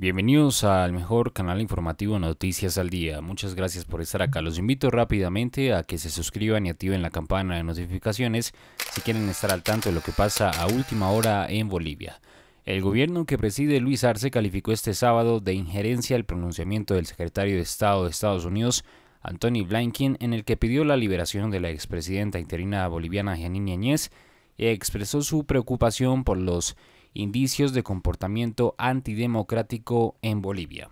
Bienvenidos al mejor canal informativo Noticias al Día. Muchas gracias por estar acá. Los invito rápidamente a que se suscriban y activen la campana de notificaciones si quieren estar al tanto de lo que pasa a última hora en Bolivia. El gobierno que preside Luis Arce calificó este sábado de injerencia el pronunciamiento del secretario de Estado de Estados Unidos, Anthony Blinken, en el que pidió la liberación de la expresidenta interina boliviana Janine Añez y expresó su preocupación por los indicios de comportamiento antidemocrático en Bolivia.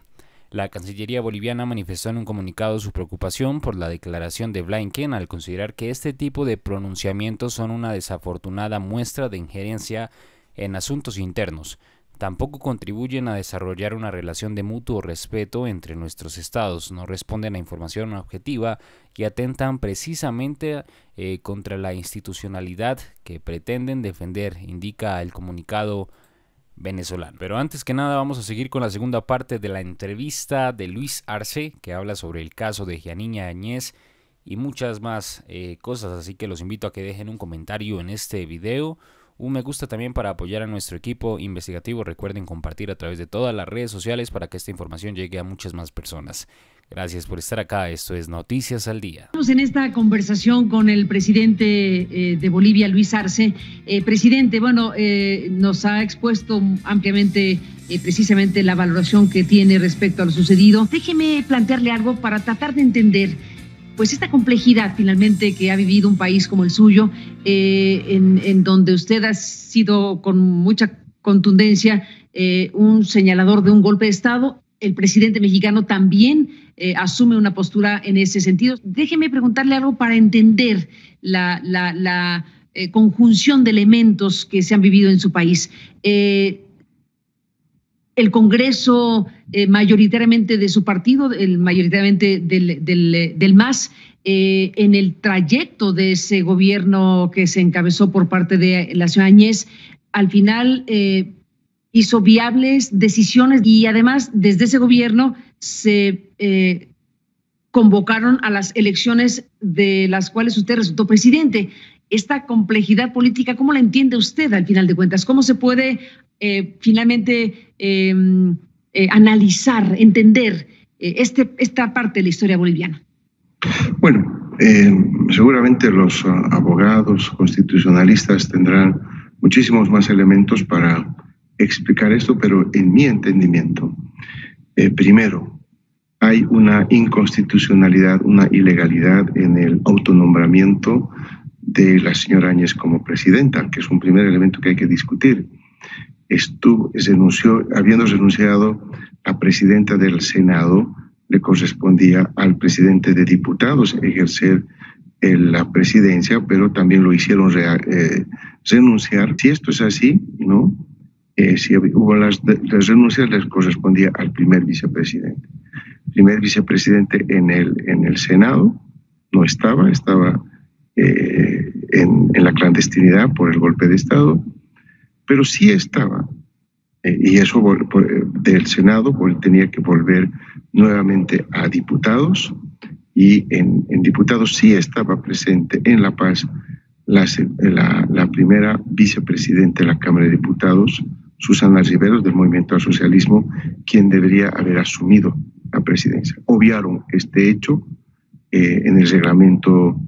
La Cancillería boliviana manifestó en un comunicado su preocupación por la declaración de Blinken al considerar que este tipo de pronunciamientos son una desafortunada muestra de injerencia en asuntos internos, tampoco contribuyen a desarrollar una relación de mutuo respeto entre nuestros estados, no responden a información objetiva y atentan precisamente eh, contra la institucionalidad que pretenden defender, indica el comunicado venezolano. Pero antes que nada vamos a seguir con la segunda parte de la entrevista de Luis Arce, que habla sobre el caso de Gianiña Añez y muchas más eh, cosas, así que los invito a que dejen un comentario en este video un me gusta también para apoyar a nuestro equipo investigativo. Recuerden compartir a través de todas las redes sociales para que esta información llegue a muchas más personas. Gracias por estar acá. Esto es Noticias al Día. Estamos en esta conversación con el presidente eh, de Bolivia, Luis Arce. Eh, presidente, bueno, eh, nos ha expuesto ampliamente precisamente la valoración que tiene respecto a lo sucedido. Déjeme plantearle algo para tratar de entender pues esta complejidad finalmente que ha vivido un país como el suyo, eh, en, donde usted ha sido con mucha contundencia eh, un señalador de un golpe de Estado, el presidente mexicano también eh, asume una postura en ese sentido. Déjeme preguntarle algo para entender la, conjunción de elementos que se han vivido en su país el Congreso eh, mayoritariamente de su partido, el, mayoritariamente del, del, MAS, eh, en el trayecto de ese gobierno que se encabezó por parte de la señora Añez, al final eh, hizo viables decisiones y además desde ese gobierno se convocaron a las elecciones de las cuales usted resultó presidente. Esta complejidad política, ¿cómo la entiende usted al final de cuentas? ¿Cómo se puede finalmente em, eh, analizar, entender eh, este, esta parte de la historia boliviana? Bueno, seguramente los abogados constitucionalistas tendrán muchísimos más elementos para explicar esto, pero en mi entendimiento, primero, hay una inconstitucionalidad, una ilegalidad en el autonombramiento de la señora Áñez como presidenta, que es un primer elemento que hay que discutir estuvo, renunció, habiendo renunciado a presidenta del Senado, le correspondía al presidente de diputados ejercer eh, la presidencia, pero también lo hicieron eh, renunciar. Si esto es así, ¿no? Eh, si hubo las, renuncias, les correspondía al primer vicepresidente. Primer vicepresidente en el, en el Senado no estaba, estaba en la clandestinidad por el golpe de Estado pero sí estaba. Eh, y eso del Senado tenía que volver nuevamente a diputados y en, diputados sí estaba presente en La Paz la, primera vicepresidenta de la Cámara de Diputados, Susana Riveros, del Movimiento al Socialismo, quien debería haber asumido la presidencia. Obviaron este hecho eh, en el reglamento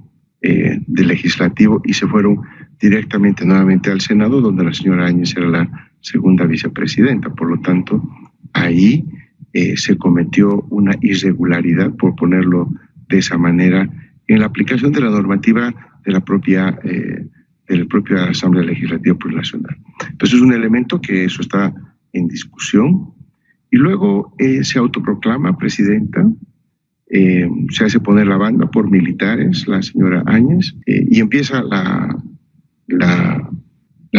eh, del legislativo y se fueron directamente nuevamente al Senado, donde la señora Áñez era la segunda vicepresidenta. Por lo tanto, ahí eh, se cometió una irregularidad, por ponerlo de esa manera, en la aplicación de la normativa de la propia, eh, de Asamblea Legislativa Plurinacional. Entonces es un elemento que eso está en discusión. Y luego eh, se autoproclama presidenta, se hace poner la banda por militares, la señora Áñez, y empieza la, la,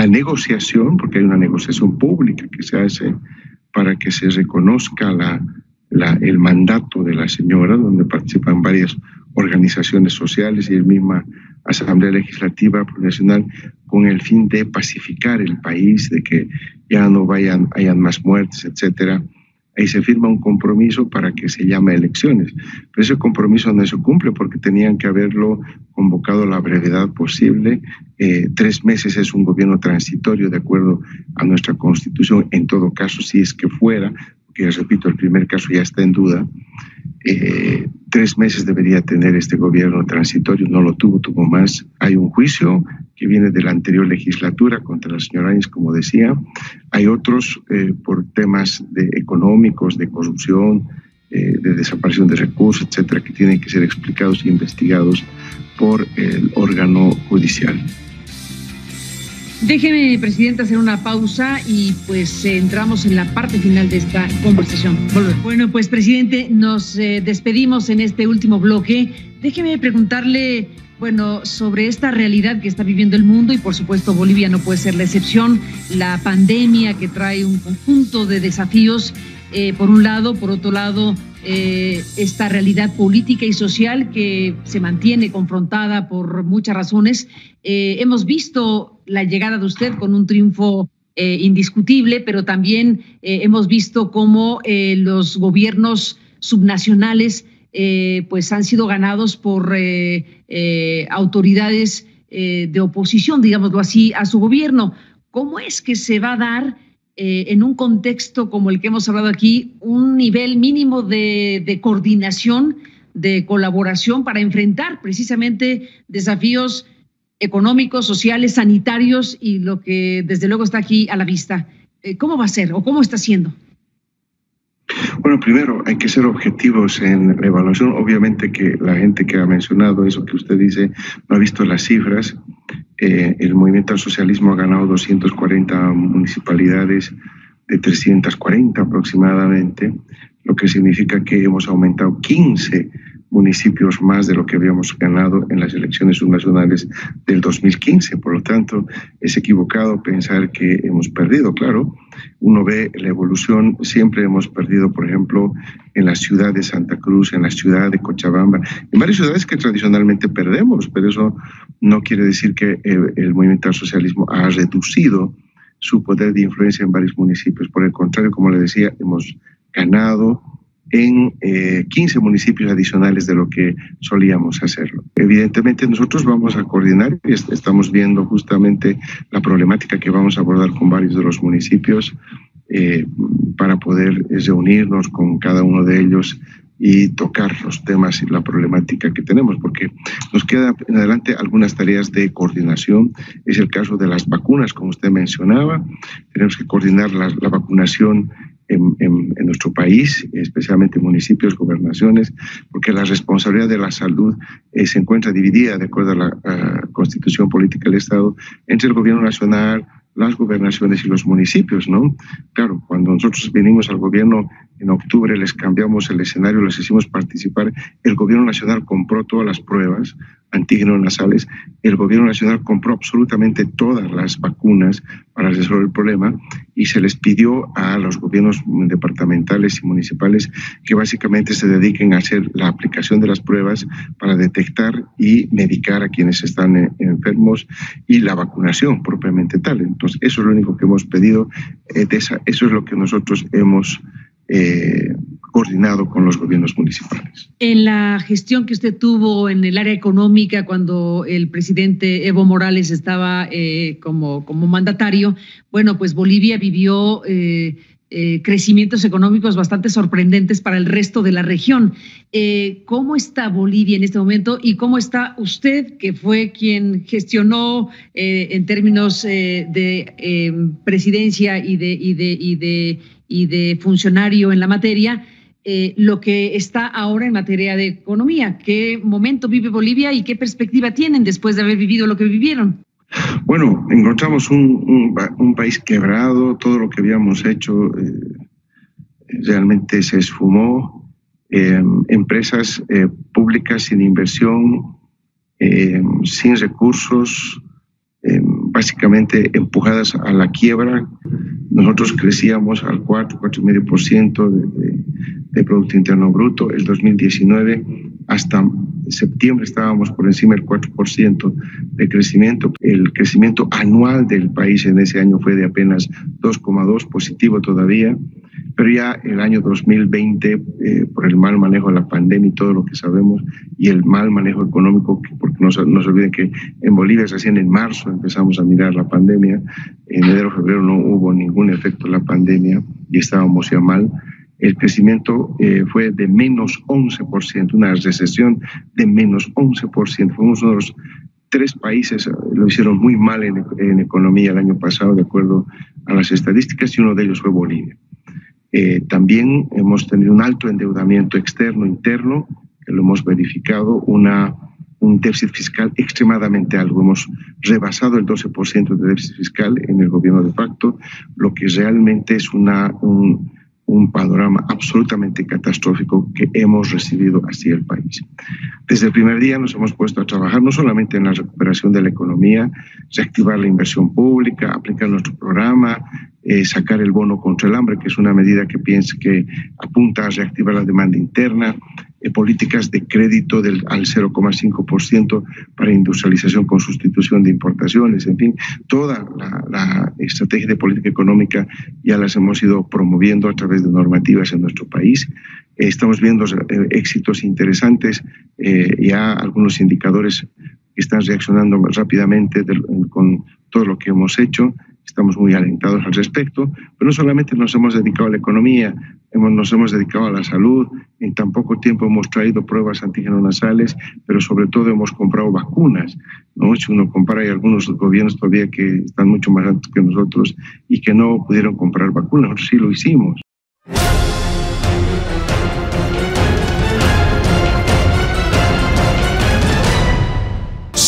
negociación, porque hay una negociación pública que se hace para que se reconozca la, el mandato de la señora, donde participan varias organizaciones sociales y el misma Asamblea Legislativa Nacional, con el fin de pacificar el país, de que ya no vayan, hayan más muertes, etcétera ahí se firma un compromiso para que se llame elecciones. Pero ese compromiso no se cumple porque tenían que haberlo convocado a la brevedad posible. Eh, tres meses es un gobierno transitorio de acuerdo a nuestra constitución, en todo caso, si es que fuera, que repito, el primer caso ya está en duda. Eh, tres meses debería tener este gobierno transitorio, no lo tuvo, tuvo más. Hay un juicio que viene de la anterior legislatura contra la señora Áñez, como decía. Hay otros eh, por temas de económicos, de corrupción, eh, de desaparición de recursos, etcétera, que tienen que ser explicados e investigados por el órgano judicial. Déjeme, presidente, hacer una pausa y pues entramos en la parte final de esta conversación. Bueno, pues presidente, nos eh, despedimos en este último bloque. Déjeme preguntarle, bueno, sobre esta realidad que está viviendo el mundo y por supuesto Bolivia no puede ser la excepción. La pandemia que trae un conjunto de desafíos, eh, por un lado, por otro lado, eh, esta realidad política y social que se mantiene confrontada por muchas razones. Eh, hemos visto la llegada de usted con un triunfo indiscutible, pero también hemos visto cómo los gobiernos subnacionales pues han sido ganados por autoridades de oposición, digámoslo así, a su gobierno. ¿Cómo es que se va a dar eh, en un contexto como el que hemos hablado aquí, un nivel mínimo de, coordinación, de colaboración para enfrentar precisamente desafíos económicos, sociales, sanitarios y lo que desde luego está aquí a la vista. Eh, ¿Cómo va a ser o cómo está siendo? Bueno, primero hay que ser objetivos en la evaluación. Obviamente que la gente que ha mencionado eso que usted dice no ha visto las cifras. Eh, el movimiento al socialismo ha ganado 240 municipalidades de 340 aproximadamente, lo que significa que hemos aumentado 15 municipios más de lo que habíamos ganado en las elecciones subnacionales del 2015. Por lo tanto, es equivocado pensar que hemos perdido. Claro, uno ve la evolución, siempre hemos perdido, por ejemplo, en la ciudad de Santa Cruz, en la ciudad de Cochabamba, en varias ciudades que tradicionalmente perdemos, pero eso no quiere decir que el, el movimiento al socialismo ha reducido su poder de influencia en varios municipios. Por el contrario, como le decía, hemos ganado en 15 eh, municipios adicionales de lo que solíamos hacerlo. Evidentemente nosotros vamos a coordinar y estamos viendo justamente la problemática que vamos a abordar con varios de los municipios eh, para poder reunirnos con cada uno de ellos y tocar los temas y la problemática que tenemos, porque nos queda en adelante algunas tareas de coordinación. Es el caso de las vacunas, como usted mencionaba. Tenemos que coordinar la, la vacunación en, nuestro país, especialmente municipios, gobernaciones, porque la responsabilidad de la salud eh, se encuentra dividida, de acuerdo a la constitución política del Estado, entre el gobierno nacional, las gobernaciones y los municipios, ¿no? Claro, cuando nosotros venimos al gobierno en octubre, les cambiamos el escenario, les hicimos participar, el gobierno nacional compró todas las pruebas antígenos nasales, el gobierno nacional compró absolutamente todas las vacunas para resolver el problema y se les pidió a los gobiernos departamentales y municipales que básicamente se dediquen a hacer la aplicación de las pruebas para detectar y medicar a quienes están eh, enfermos y la vacunación propiamente tal. Entonces, eso es lo único que hemos pedido, eh, eso es lo que nosotros hemos eh, coordinado con los gobiernos municipales. En la gestión que usted tuvo en el área económica cuando el presidente Evo Morales estaba eh, como, como mandatario, bueno, pues Bolivia vivió eh, crecimientos económicos bastante sorprendentes para el resto de la región. ¿Cómo está Bolivia en este momento y cómo está usted, que fue quien gestionó en términos de presidencia y de, y de, y de y de funcionario en la materia, eh, lo que está ahora en materia de economía. ¿Qué momento vive Bolivia y qué perspectiva tienen después de haber vivido lo que vivieron? Bueno, encontramos un, un, país quebrado, todo lo que habíamos hecho eh, realmente se esfumó, eh, empresas públicas sin inversión, sin recursos, básicamente empujadas a la quiebra. Nosotros crecíamos al 4, 4,5% de, de, de Producto Interno Bruto. El 2019 hasta septiembre estábamos por encima del 4% de crecimiento. El crecimiento anual del país en ese año fue de apenas 2,2 positivo todavía pero ya el año 2020, eh, por el mal manejo de la pandemia y todo lo que sabemos, y el mal manejo económico, porque no, no se olviden que en Bolivia se hacían en marzo, empezamos a mirar la pandemia, en enero, febrero no hubo ningún efecto de la pandemia y estábamos ya mal. El crecimiento eh, fue de menos 11%, una recesión de menos 11%. Fuimos uno de los tres países, lo hicieron muy mal en, en economía el año pasado, de acuerdo a las estadísticas, y uno de ellos fue Bolivia. Eh, también hemos tenido un alto endeudamiento externo, interno, que lo hemos verificado, una, un déficit fiscal extremadamente alto. Hemos rebasado el 12% de déficit fiscal en el gobierno de facto, lo que realmente es una, un, un panorama absolutamente catastrófico que hemos recibido hacia el país. Desde el primer día nos hemos puesto a trabajar no solamente en la recuperación de la economía, reactivar la inversión pública, aplicar nuestro programa, eh, sacar el bono contra el hambre, que es una medida que piensa que apunta a reactivar la demanda interna, políticas de crédito del, al 0,5% para industrialización con sustitución de importaciones, en fin, toda la, estrategia de política económica ya las hemos ido promoviendo a través de normativas en nuestro país. Eh, estamos viendo eh, éxitos interesantes, eh, ya algunos indicadores están reaccionando rápidamente con todo lo que hemos hecho estamos muy alentados al respecto, pero no solamente nos hemos dedicado a la economía, hemos, nos hemos dedicado a la salud, en tan poco tiempo hemos traído pruebas antígenos nasales, pero sobre todo hemos comprado vacunas. ¿no? Si uno compara, hay algunos gobiernos todavía que están mucho más altos que nosotros y que no pudieron comprar vacunas, nosotros sí lo hicimos.